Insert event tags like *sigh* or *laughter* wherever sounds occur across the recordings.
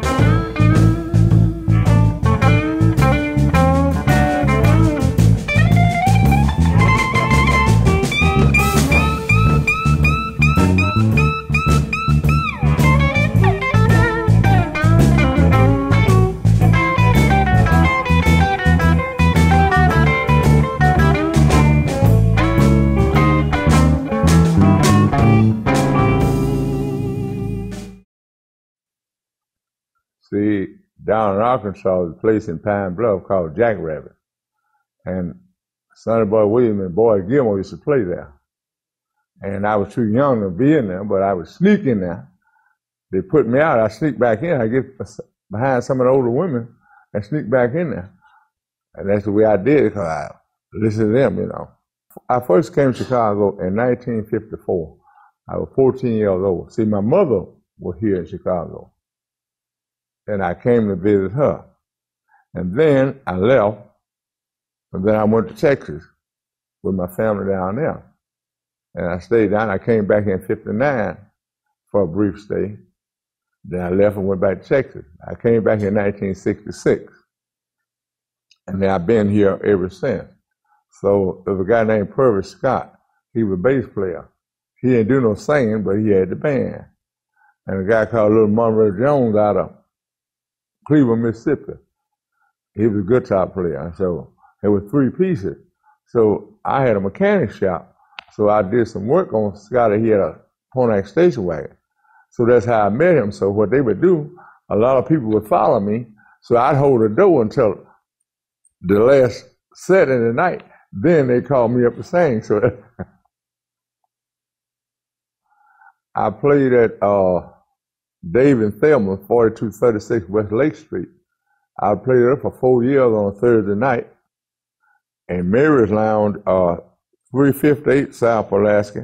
See, down in Arkansas, there's a place in Pine Bluff called Jackrabbit. And Sonny Boy Williams and Boyd Gilmore used to play there. And I was too young to be in there, but I was sneaking there. They put me out. I sneak back in. I get behind some of the older women and sneak back in there. And that's the way I did it because I listened to them, you know. I first came to Chicago in 1954. I was 14 years old. See, my mother was here in Chicago. And I came to visit her. And then I left. And then I went to Texas with my family down there. And I stayed down. I came back in 59 for a brief stay. Then I left and went back to Texas. I came back in 1966. And then I've been here ever since. So there's a guy named Purvis Scott. He was a bass player. He didn't do no singing, but he had the band. And a guy called Little Monroe Jones out of Cleveland, Mississippi. He was a guitar player. So there were three pieces. So I had a mechanic shop. So I did some work on Scotty. He had a Pontiac station wagon. So that's how I met him. So what they would do, a lot of people would follow me. So I'd hold the door until the last set of the night. Then they called me up to sing. So *laughs* I played at uh, Dave and Thelma, 4236 West Lake Street. I played there for four years on a Thursday night. And Mary's Lounge, uh, 358 South Pulaski.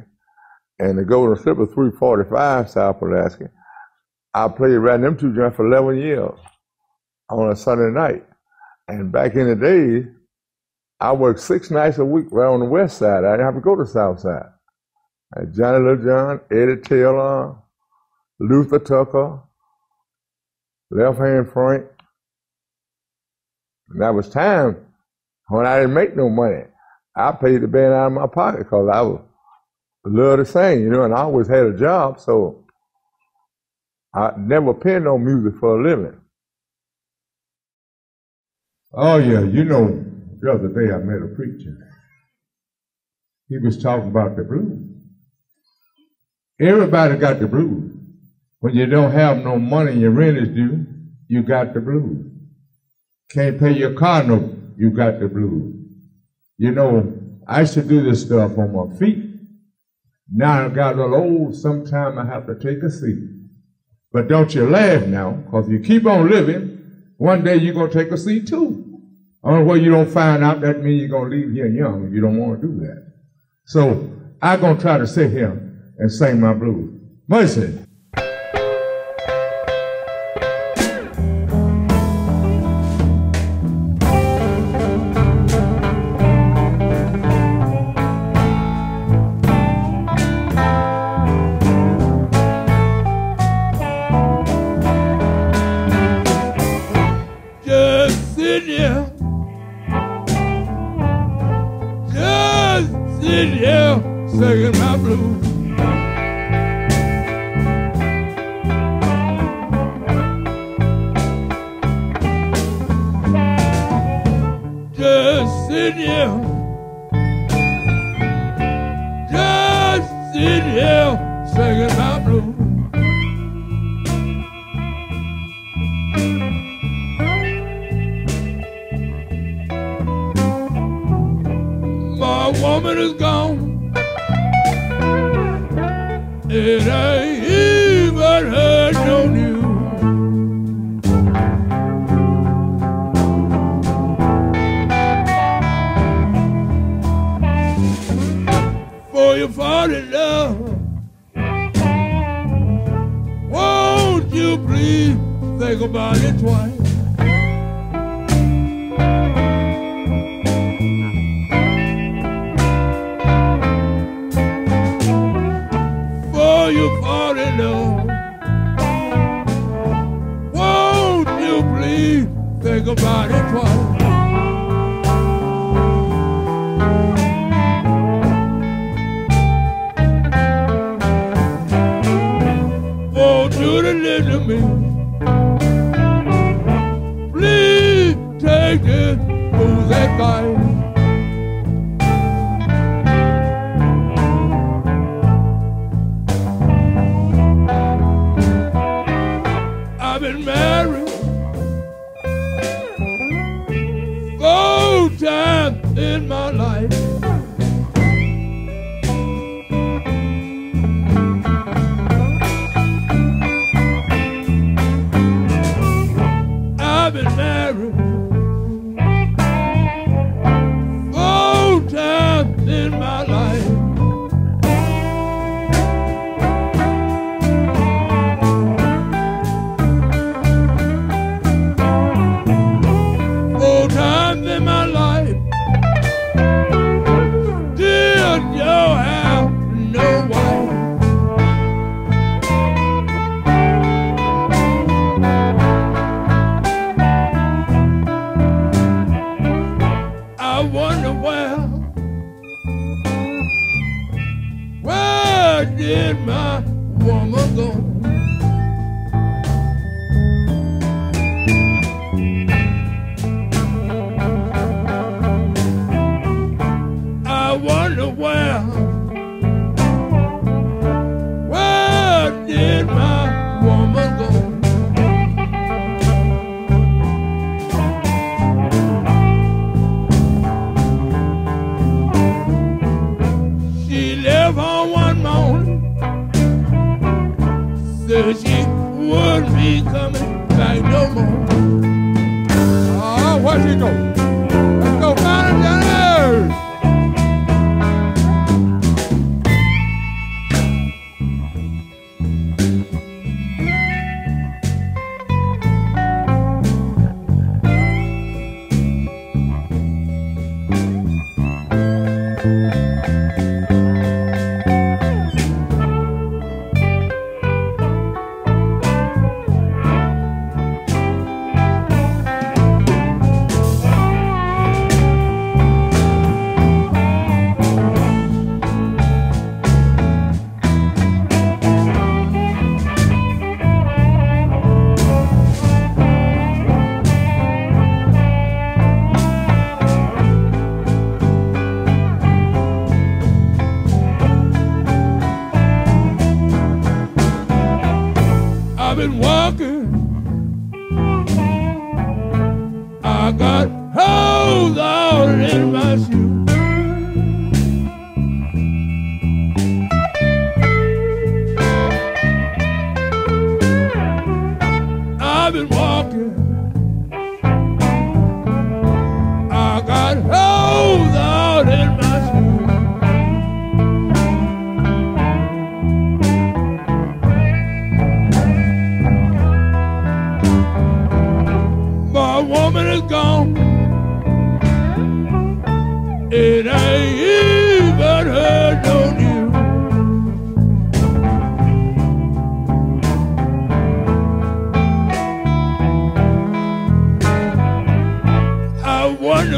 and the Golden Slipper 345 South Pulaski. I played around them two joints for 11 years on a Sunday night. And back in the days, I worked six nights a week right on the west side. I didn't have to go to the south side. Johnny Littlejohn, Eddie Taylor, Luther Tucker, Left Hand Frank. And that was time when I didn't make no money. I paid the band out of my pocket because I was love to sing, you know, and I always had a job, so I never penned on music for a living. Oh yeah, you know, the other day I met a preacher. He was talking about the blues. Everybody got the blues. When you don't have no money, your rent is due, you got the blues. Can't pay your car note, you got the blues. You know, I used to do this stuff on my feet. Now I got a little old, sometime I have to take a seat. But don't you laugh now, because you keep on living, one day you're going to take a seat too. Only way you don't find out, that means you're going to leave here young you don't want to do that. So I'm going to try to sit here and sing my blues. Mercy. Here. Just sit here singing my blues. think about it twice. Oh, to the little me, please take this that guy?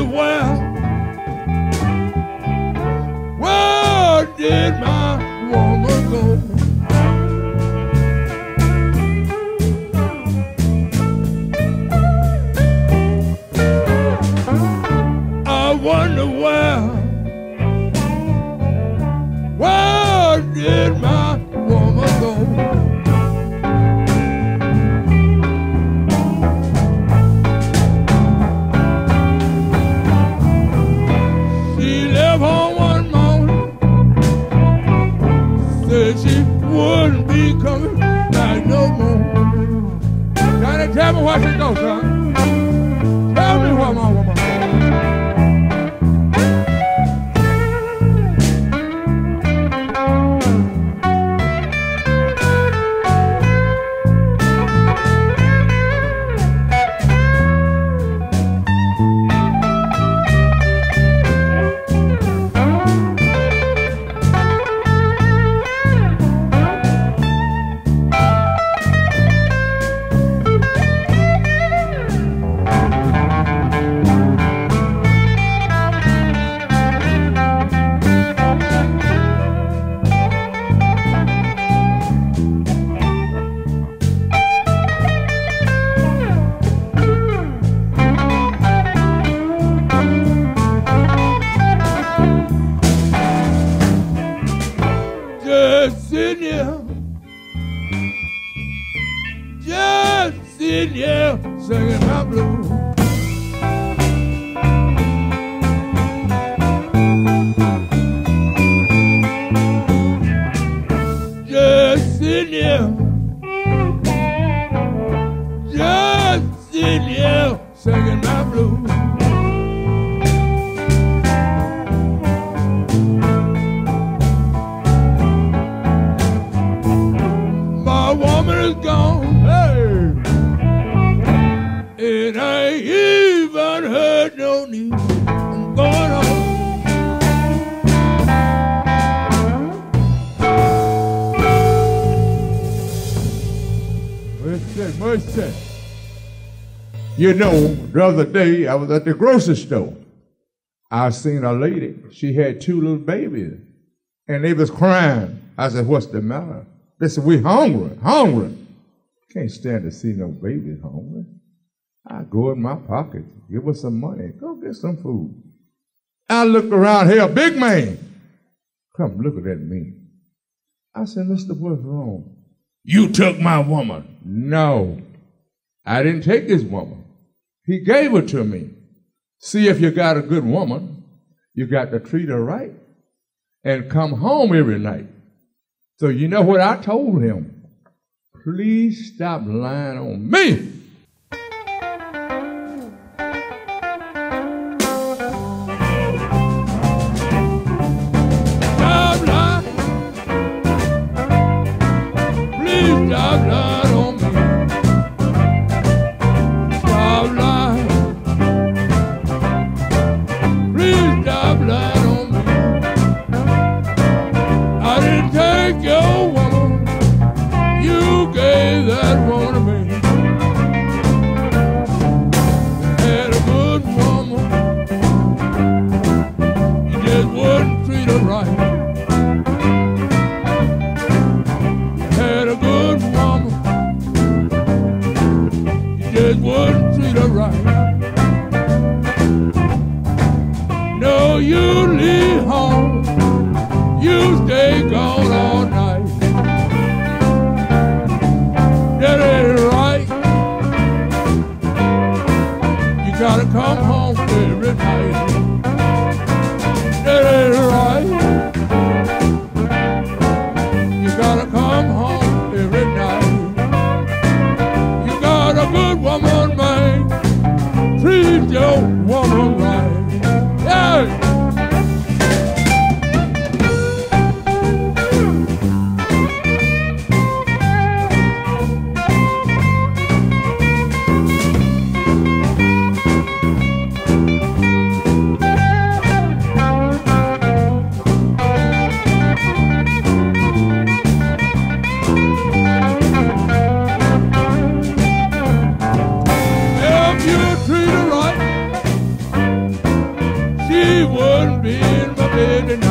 the world. Where did my woman go? 他是赵川 You know, the other day I was at the grocery store. I seen a lady. She had two little babies, and they was crying. I said, "What's the matter?" They said, "We hungry, hungry." Can't stand to see no babies hungry. I go in my pocket, give her some money, go get some food. I look around here, big man, come looking at me. I said, Mister, what's wrong? You took my woman. No, I didn't take this woman. He gave her to me. See, if you got a good woman, you got to treat her right and come home every night. So you know what I told him? Please stop lying on me. been my baby now.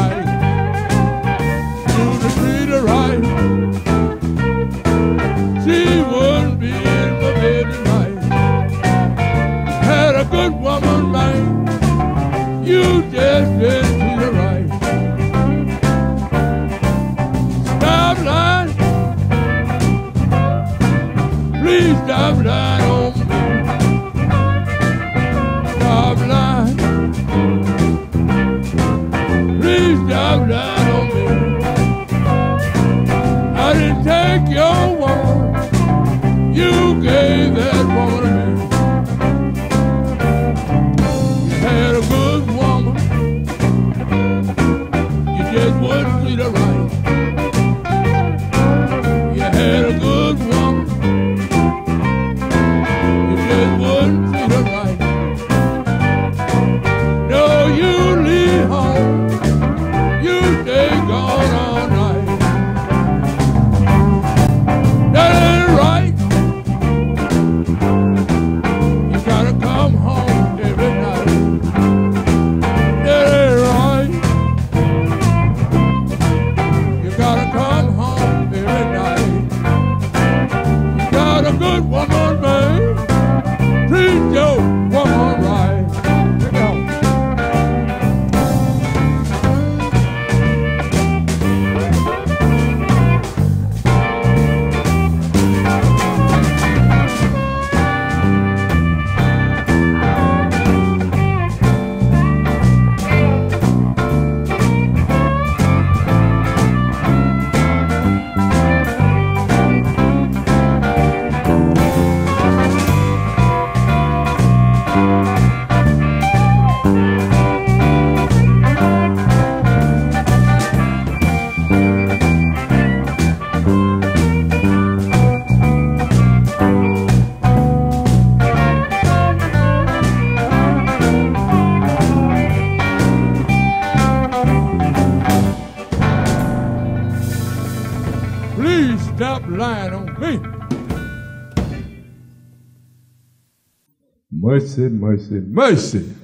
Mercy, mercy, mercy.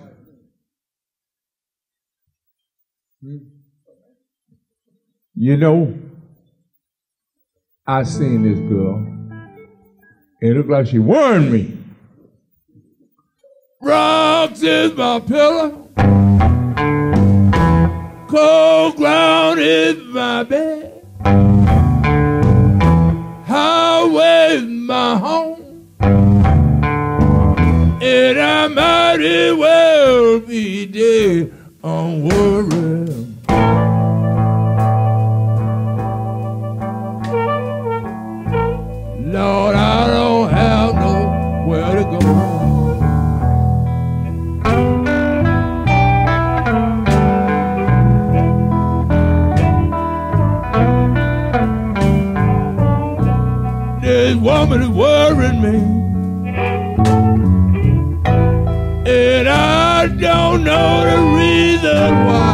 You know, I seen this girl. It looked like she warned me. Rocks is my pillow. Cold ground is my bed. Highway is my home. Be dead on worry. Lord, I don't have nowhere to go. This woman is worrying me. Know the reason why.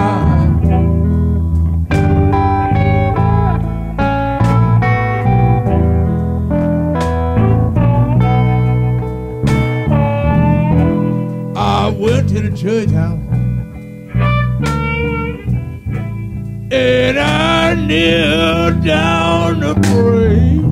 I went to the church house. And I kneel down to pray.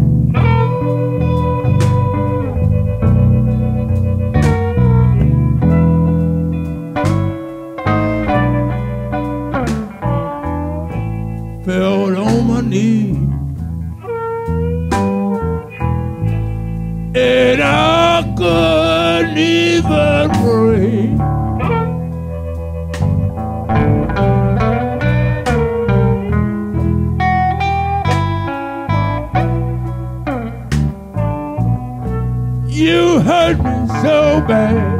So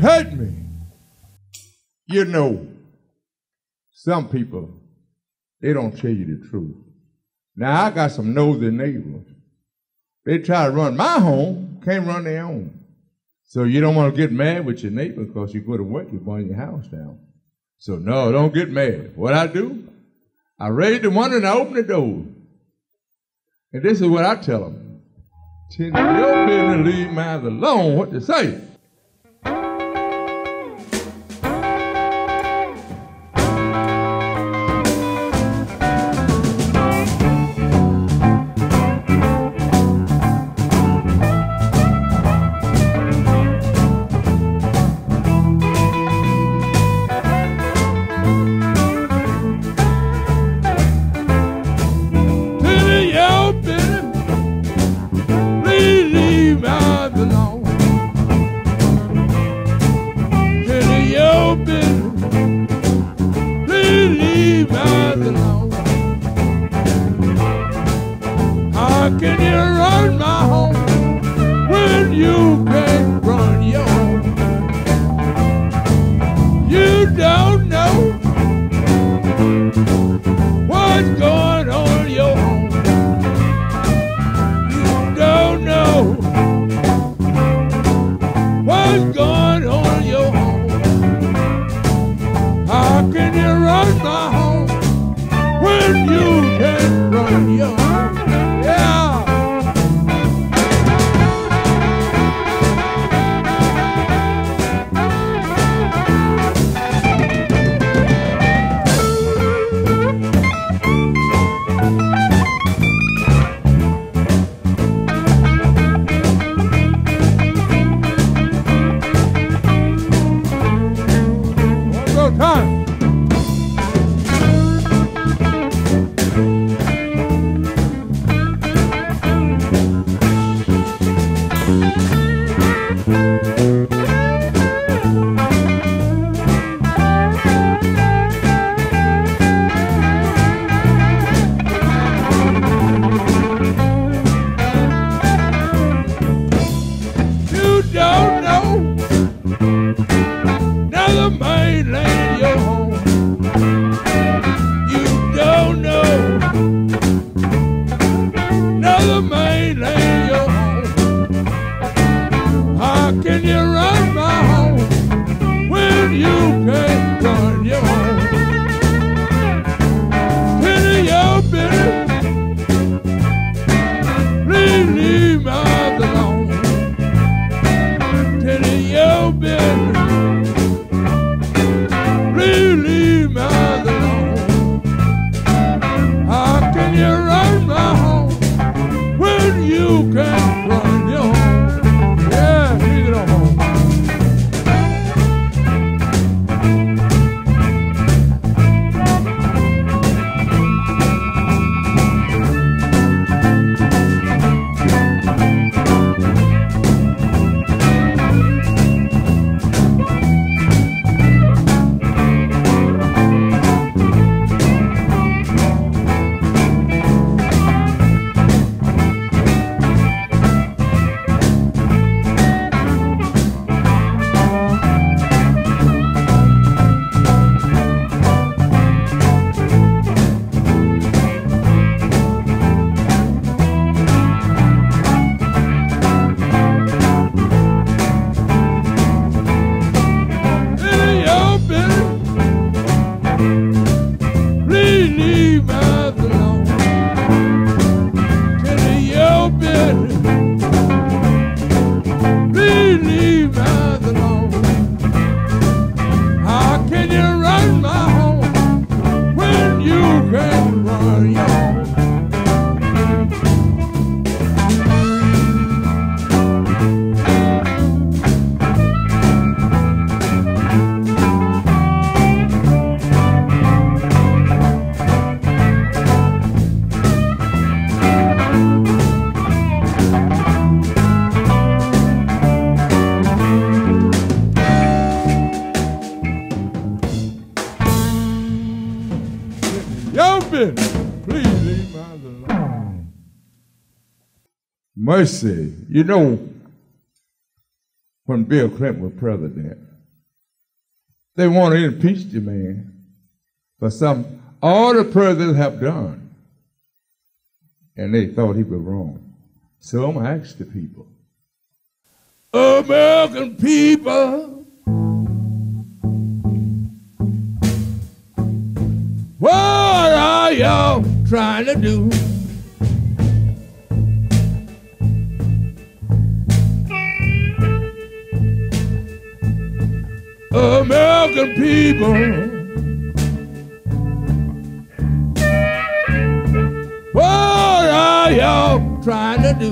hurt me. You know, some people, they don't tell you the truth. Now, I got some nosy neighbors. They try to run my home, can't run their own. So you don't want to get mad with your neighbor because you go to work, you burn your house down. So no, don't get mad. What I do, I raise the one and I open the door. And this is what I tell them. Tend your business, leave mine alone. What to say? your business. Please leave my alone. Mercy. You know, when Bill Clinton was president, they wanted to impeach the man for some all the presidents have done. And they thought he was wrong. So I'm gonna ask the people. American people. Whoa! Y'all trying to do? American people. What are y'all trying to do?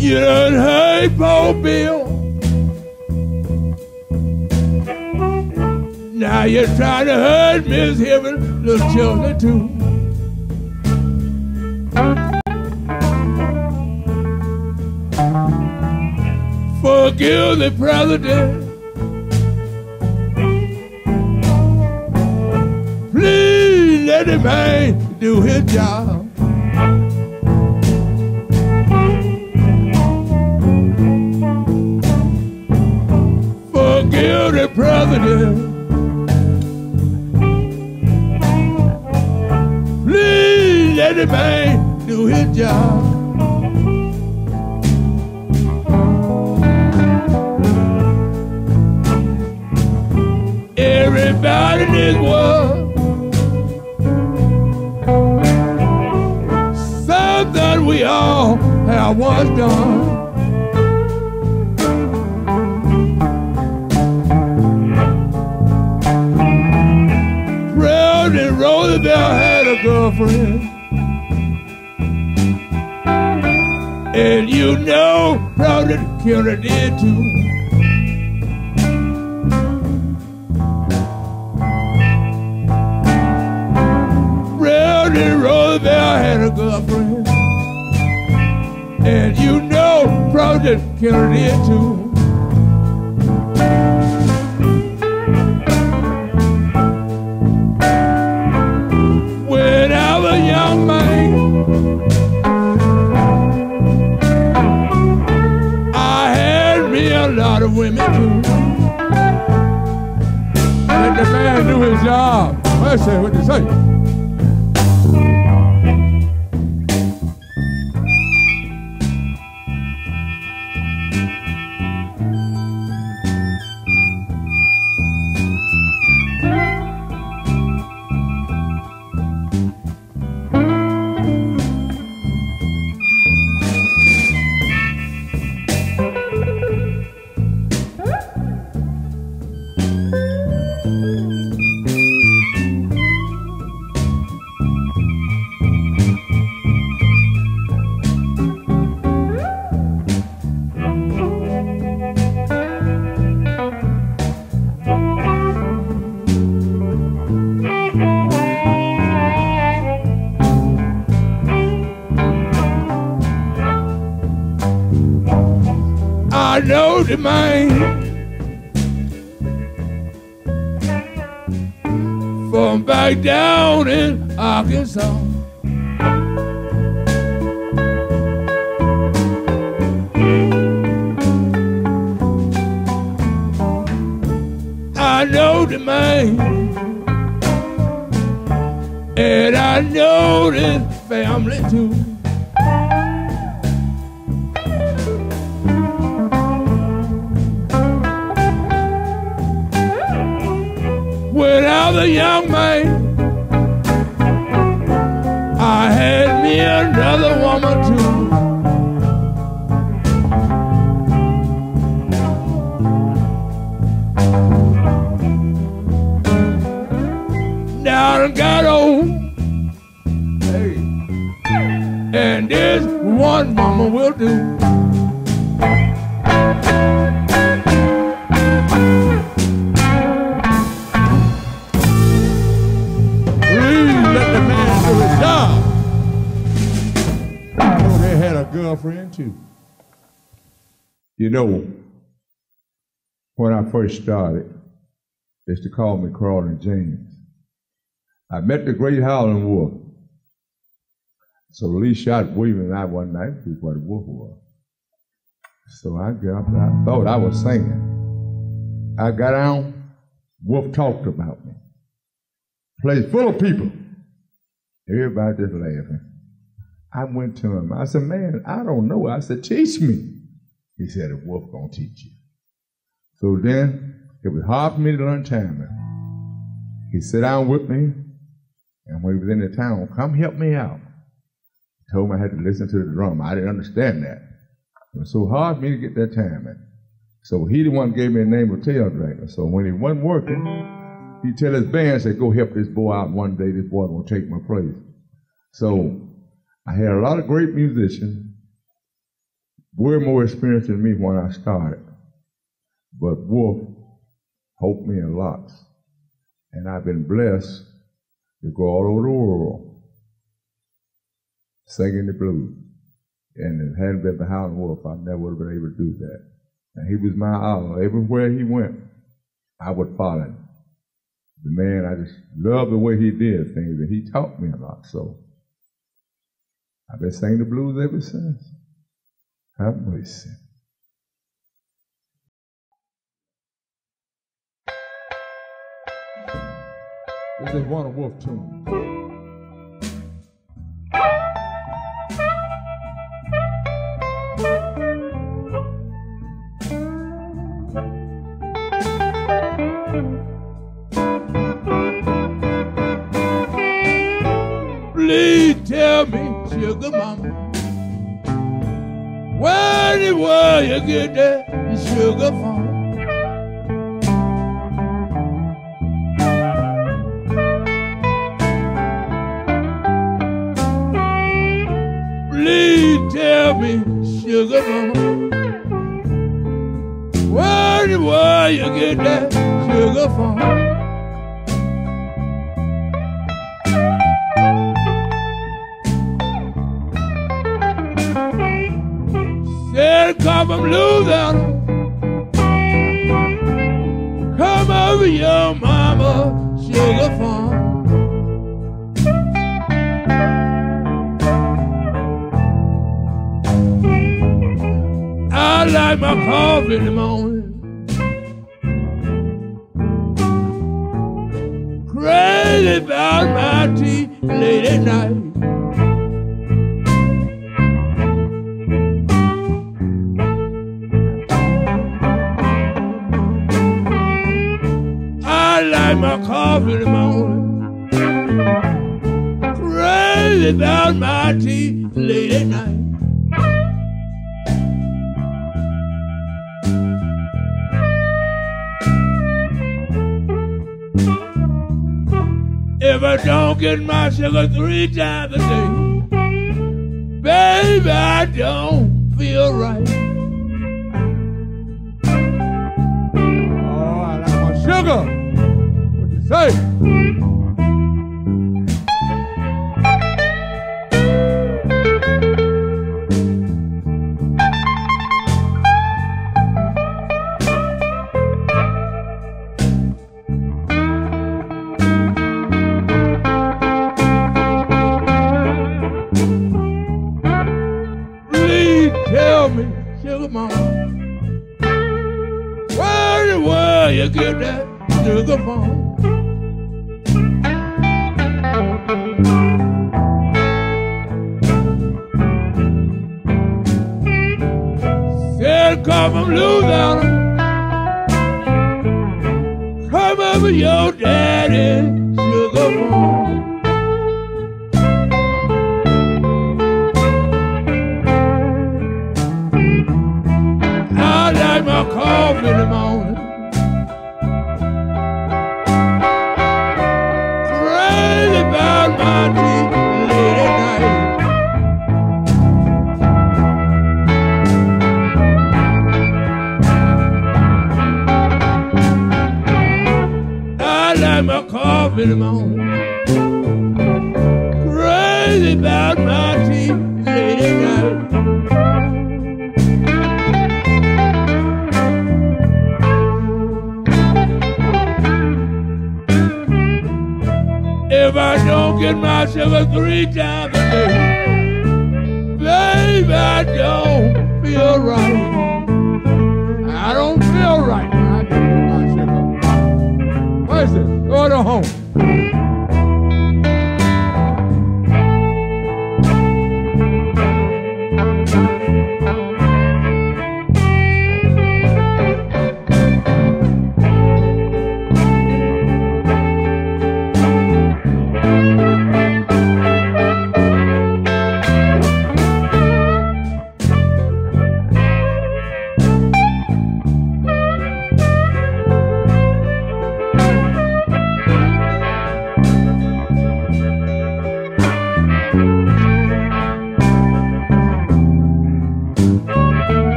You done hate Poe Bill. Now you're trying to hurt Miss Heaven, little children too. Forgive the president. Please let the man do his job. Forgive the president. Please man do his job. Everybody in this world, something we all have once done. Roosevelt had a girlfriend. President Kennedy did too. President Roosevelt had a girlfriend. And you know Kennedy did too. Down in Arkansas. I know the man, and I know this family too. Another woman too. Now I got old, hey, and this one mama will do. A girlfriend too. You know, when I first started, They used to call me Crawling James. I met the great Howlin' Wolf. So Lee shot William and I one night before the wolf was. So I got up I thought I was singing. I got down, Wolf talked about me. Place full of people. Everybody just laughing. I went to him. I said, man, I don't know. I said, teach me. He said, the wolf gonna teach you. So then it was hard for me to learn timing. He sat down with me, and when he was in the town, come help me out. He told me I had to listen to the drum. I didn't understand that. It was so hard for me to get that timing. So he the one gave me the name of Tail Dragger. So when he wasn't working, he tell his band, say, go help this boy out one day. This boy gonna take my place. So I had a lot of great musicians, way more experienced than me when I started. But Wolf helped me a lot. And I've been blessed to go all over the world singing the blues. And if it hadn't been for Howlin' Wolf, I never would have been able to do that. And he was my idol. Everywhere he went, I would follow him the man, I just loved the way he did things, and he taught me a lot. So I've been singing the blues ever since. Have mercy. This is one Wolf tune. Please tell me, sugar where the world you get that sugar from? Please tell me, sugar mama, where the world you get that sugar from? From Louisiana. Come over your mama sugar farm. I like my coffee in the morning. Crazy about my tea late at night. Coffee in the morning. Crazy about my tea late at night. If I don't get my sugar three times a day, baby, I don't feel right. Hey! Please tell me, sugar mama, where you get that sugar from? If I don't get my sugar three times a day, baby, I don't feel right. I don't feel right when I get my sugar. What is it? Go to home.